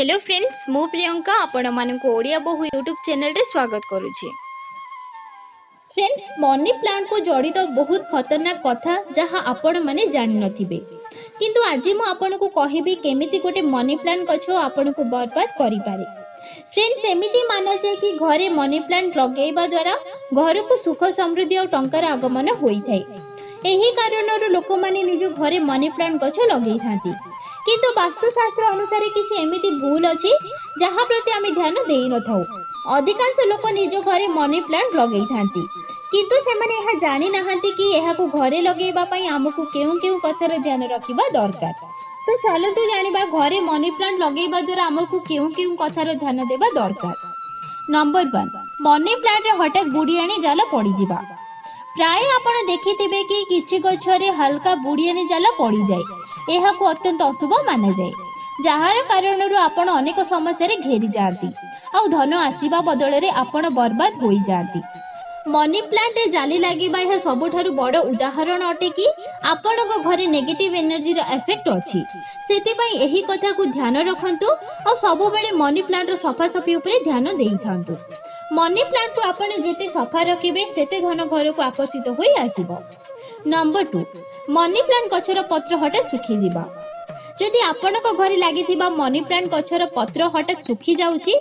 hello friends মু প্রিয়ঙ্কা আপনার ওড়িয়া বহু ইউট্যুব চ্যানেলে স্বাগত করুছি ফ্রেন্ডস মনি প্লান্টকু জড়িত বহুত খতরনাক কথা যা আপনার জানি নথিবে কিন্তু আজি মু আপনার কহিবি কেমিতি গোটে মনি প্লান্ট গছ আপনার বরবাদ করিপারে ফ্রেন্ডস এমিতি মানা যায় কি ঘরে মনি প্লান্ট লগাইবা দ্বারা ঘরকু সুখ সমৃদ্ধি ও টঙ্কার আগমন হয়ে থাকে এই কারণর লোকমানে নিজ ঘরে মনি প্লান্ট গছ লগাই থাকে କିନ୍ତୁ ବାସ୍ତୁଶାସ୍ତ୍ର ଅନୁସାରେ କିଛି ଏମିତି ଭୁଲ ଅଛି ଯାହା ପ୍ରତି ଆମେ ଧ୍ୟାନ ଦେଇନଥାଉ ଅଧିକାଂଶ ଲୋକ ନିଜ ଘରେ ମନି ପ୍ଲାଣ୍ଟ ଲଗେଇଥାନ୍ତି କିନ୍ତୁ ସେମାନେ ଏହା ଜାଣିନାହାନ୍ତି କି ଏହାକୁ ଘରେ ଲଗେଇବା ପାଇଁ ଆମକୁ କେଉଁ କେଉଁ କଥାର ଧ୍ୟାନ ରଖିବା ଦରକାର ତ ଚାଲନ୍ତୁ ଜାଣିବା ଘରେ ମନି ପ୍ଲାଣ୍ଟ ଲଗେଇବା ଦ୍ୱାରା ଆମକୁ କେଉଁ କେଉଁ କଥାର ଧ୍ୟାନ ଦେବା ଦରକାର ନମ୍ବର ୱାନ୍ ମନି ପ୍ଲାଣ୍ଟରେ ହଠାତ୍ ବୁଢ଼ିଆଣୀ ଜାଲ ପଡ଼ିଯିବା ପ୍ରାୟ ଆପଣ ଦେଖିଥିବେ କି କିଛି ଗଛରେ ହାଲକା ବୁଡ଼ିଆନି ଜାଲ ପଡ଼ିଯାଏ ଏହାକୁ ଅତ୍ୟନ୍ତ ଅଶୁଭ ମାନାଯାଏ ଯାହାର କାରଣରୁ ଆପଣ ଅନେକ ସମସ୍ୟାରେ ଘେରି ଯାଆନ୍ତି ଆଉ ଧନ ଆସିବା ବଦଳରେ ଆପଣ ବର୍ବାଦ ହୋଇଯାଆନ୍ତି ମନି ପ୍ଲାଣ୍ଟ ଜାଲି ଲାଗିବା ଏହା ସବୁଠାରୁ ବଡ଼ ଉଦାହରଣ ଅଟେ କି ଆପଣଙ୍କ ଘରେ ନେଗେଟିଭ୍ ଏନର୍ଜିର ଏଫେକ୍ଟ ଅଛି ସେଥିପାଇଁ ଏହି କଥାକୁ ଧ୍ୟାନ ରଖନ୍ତୁ ଆଉ ସବୁବେଳେ ମନି ପ୍ଲାଣ୍ଟର ସଫାସଫି ଉପରେ ଧ୍ୟାନ ଦେଇଥାନ୍ତୁ ମନି ପ୍ଲାଣ୍ଟକୁ ଆପଣ ଯେତେ ସଫା ରଖିବେ ସେତେ ଧନ ଘରକୁ ଆକର୍ଷିତ ହୋଇ ଆସିବ ନମ୍ବର ଟୁ ମନି ପ୍ଲାଣ୍ଟ ଗଛର ପତ୍ର ହଠାତ୍ ଶୁଖିଯିବା ଯଦି ଆପଣଙ୍କ ଘରେ ଲାଗିଥିବା ମନି ପ୍ଲାଣ୍ଟ ଗଛର ପତ୍ର ହଠାତ୍ ଶୁଖିଯାଉଛି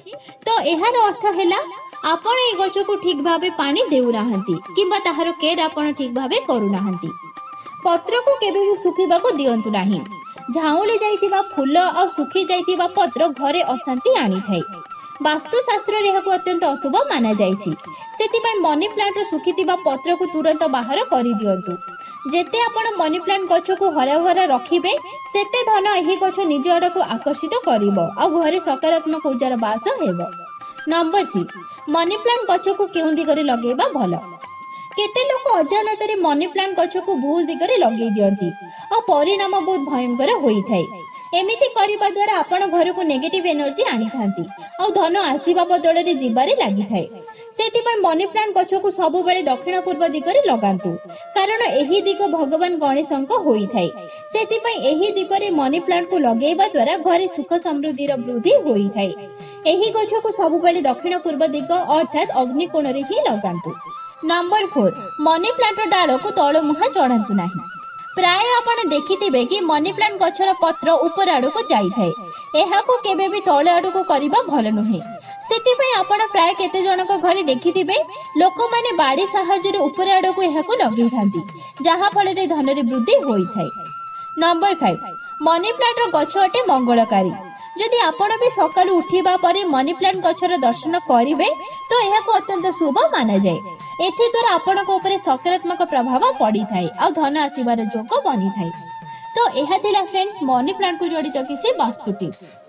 ତ ଏହାର ଅର୍ଥ ହେଲା ଆପଣ ଏ ଗଛକୁ ଠିକ୍ ଭାବେ ପାଣି ଦେଉନାହାନ୍ତି କିମ୍ବା ତାହାର କେୟାର ଆପଣ ଠିକ୍ ଭାବେ କରୁନାହାନ୍ତି ପତ୍ରକୁ କେବେ ବି ଶୁଖିବାକୁ ଦିଅନ୍ତୁ ନାହିଁ ଝାଉଁଳି ଯାଇଥିବା ଫୁଲ ଆଉ ଶୁଖି ଯାଇଥିବା ପତ୍ର ଘରେ ଅଶାନ୍ତି ଆଣିଥାଏ ବାସ୍ତୁଶାସ୍ତ୍ରରେ ଏହାକୁ ଅତ୍ୟନ୍ତ ଅଶୁଭ ମାନାଯାଇଛି ସେଥିପାଇଁ ମନି ପ୍ଲାଣ୍ଟର ଶୁଖିଥିବା ପତ୍ରକୁ ତୁରନ୍ତ ବାହାର କରିଦିଅନ୍ତୁ ଯେତେ ଆପଣ ମନି ପ୍ଲାଣ୍ଟ ଗଛକୁ ହରାଭରା ରଖିବେ ସେତେ ଧନ ଏହି ଗଛ ନିଜ ଆଡ଼କୁ ଆକର୍ଷିତ କରିବ ଆଉ ଘରେ ସକାରାତ୍ମକ ଉର୍ଜାର ବାସ ହେବ ନମ୍ବର ସିକ୍ସ ମନି ପ୍ଲାଣ୍ଟ ଗଛକୁ କେଉଁ ଦିଗରେ ଲଗେଇବା ଭଲ କେତେ ଲୋକ ଅଜାଣତରେ ମନି ପ୍ଲାଣ୍ଟ ଗଛକୁ ଭୁଲ ଦିଗରେ ଲଗେଇ ଦିଅନ୍ତି ଆଉ ପରିଣାମ ବହୁତ ଭୟଙ୍କର ହୋଇଥାଏ ଏମିତି କରିବା ଦ୍ୱାରା ଆପଣ ଘରକୁ ନେଗେଟିଭ ଏନର୍ଜି ଆଣିଥାନ୍ତି ଆଉ ଧନ ଆସିବା ବଦଳରେ ଯିବାରେ ଲାଗିଥାଏ ସେଥିପାଇଁ ମନି ପ୍ଲାଣ୍ଟ ଗଛକୁ ସବୁବେଳେ ଦକ୍ଷିଣ ପୂର୍ବ ଦିଗରେ ଲଗାନ୍ତୁ କାରଣ ଏହି ଦିଗ ଭଗବାନ ଗଣେଶଙ୍କ ହୋଇଥାଏ ସେଥିପାଇଁ ଏହି ଦିଗରେ ମନି ପ୍ଲାଣ୍ଟକୁ ଲଗେଇବା ଦ୍ୱାରା ଘରେ ସୁଖ ସମୃଦ୍ଧିର ବୃଦ୍ଧି ହୋଇଥାଏ ଏହି ଗଛକୁ ସବୁବେଳେ ଦକ୍ଷିଣ ପୂର୍ବ ଦିଗ ଅର୍ଥାତ୍ ଅଗ୍ନିକୋଣରେ ହିଁ ଲଗାନ୍ତୁ ନମ୍ବର ଫୋର୍ ମନି ପ୍ଲାଣ୍ଟର ଡାଳକୁ ତଳ ମୁହାଁ ଚଢ଼ାନ୍ତୁ ନାହିଁ ପ୍ରାୟ ଆପଣ ଦେଖିଥିବେ କି ମନି ପ୍ଲାଣ୍ଟ ଗଛର ପତ୍ର ଉପର ଆଡ଼କୁ ଯାଇଥାଏ ଏହାକୁ କେବେ ବି ତଳ ଆଡ଼କୁ କରିବା ଭଲ ନୁହେଁ ସେଥିପାଇଁ ଆପଣ ପ୍ରାୟ କେତେ ଜଣଙ୍କ ଘରେ ଦେଖିଥିବେ ଲୋକମାନେ ବାଡ଼ି ସାହାଯ୍ୟରେ ଉପର ଆଡ଼କୁ ଏହାକୁ ଲଗେଇଥାନ୍ତି ଯାହାଫଳରେ ଧନରେ ବୃଦ୍ଧି ହୋଇଥାଏ ନମ୍ବର ଫାଇଭ ମନି ପ୍ଲାଣ୍ଟର ଗଛ ଅଟେ ମଙ୍ଗଳକାରୀ ଯଦି ଆପଣ ବି ସକାଳୁ ଉଠିବା ପରେ ମନି ପ୍ଲାଣ୍ଟ ଗଛର ଦର୍ଶନ କରିବେ ତ ଏହାକୁ ଅତ୍ୟନ୍ତ ଶୁଭ ମାନାଯାଏ ଏଥିଦ୍ୱାରା ଆପଣଙ୍କ ଉପରେ ସକାରାତ୍ମକ ପ୍ରଭାବ ପଡ଼ିଥାଏ ଆଉ ଧନ ଆସିବାର ଯୋଗ ବନିଥାଏ ତ ଏହା ଥିଲା ଫ୍ରେଣ୍ଡସ୍ ମନି ପ୍ଲାଣ୍ଟକୁ ଜଡ଼ିତ କିଛି ବାସ୍ତୁ ଟିପ୍ସ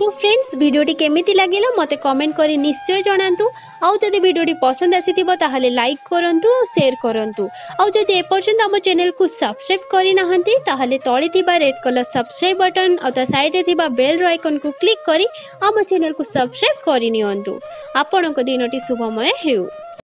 তো ফ্রেন্ডস ভিডিওটি কেমিতি লাগিল মতো কমেন্ট করে নিশ্চয় জনাতু আউ যদি ভিডিওটি পছন্দ আসিথিব তাহলে লাইক করন্তু শেয়ার করন্তু আউ যদি এপর্যন্ত আমার চ্যানেলকু সাবস্ক্রাইব করি নাহান্তি তাহলে তলে থিবা রেড কলর সাবস্ক্রাইব বটন অথবা সাইডে থিবা বেল র আইকনকু ক্লিক করি আমার চ্যানেলকু সাবস্ক্রাইব করি নিয়ন্তু আপনার দিনটি শুভময় হেউ